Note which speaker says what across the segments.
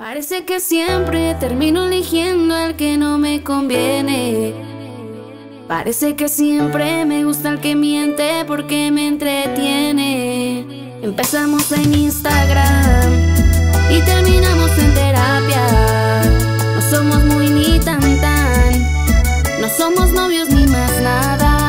Speaker 1: Parece que siempre termino eligiendo al que no me conviene. Parece que siempre me gusta el que miente porque me entretiene. Empezamos en Instagram y terminamos en terapia. No somos muy ni tan tan, no somos novios ni más nada.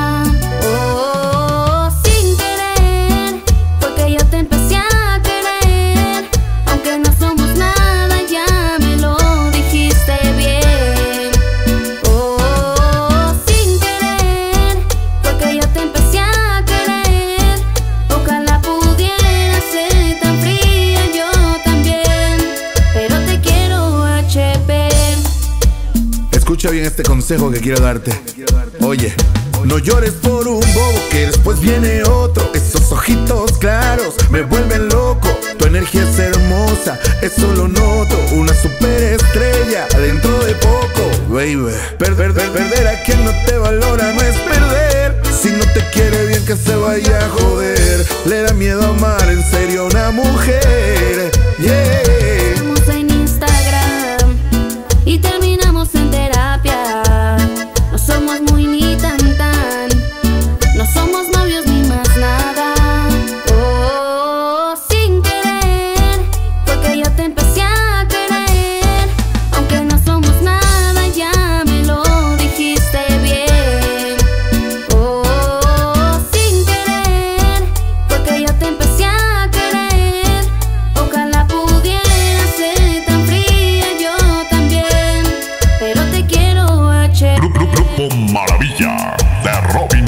Speaker 2: Escucha bien este consejo que quiero darte. Oye, no llores por un bobo que después viene otro. Esos ojitos claros me vuelven loco. Tu energía es hermosa, eso lo noto. Una superestrella dentro de poco, baby. Perder, perder, perder a quien no te valora no es perder. Si no te quiere bien que se vaya a joder. Le da miedo amar en serio a una mujer. Yeah. maravilla de Robin.